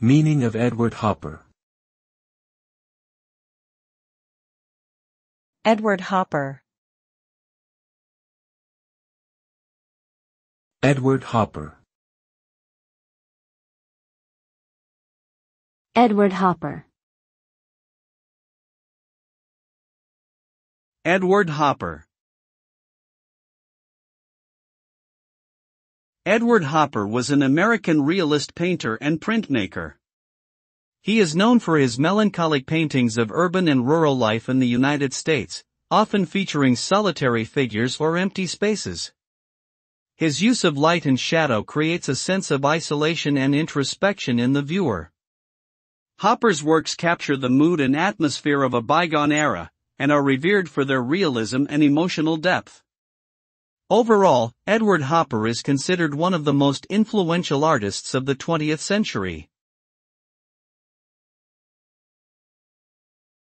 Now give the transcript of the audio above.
Meaning of Edward Hopper. Edward Hopper. Edward Hopper. Edward Hopper. Edward Hopper. Edward Hopper was an American realist painter and printmaker. He is known for his melancholic paintings of urban and rural life in the United States, often featuring solitary figures or empty spaces. His use of light and shadow creates a sense of isolation and introspection in the viewer. Hopper's works capture the mood and atmosphere of a bygone era, and are revered for their realism and emotional depth. Overall, Edward Hopper is considered one of the most influential artists of the 20th century.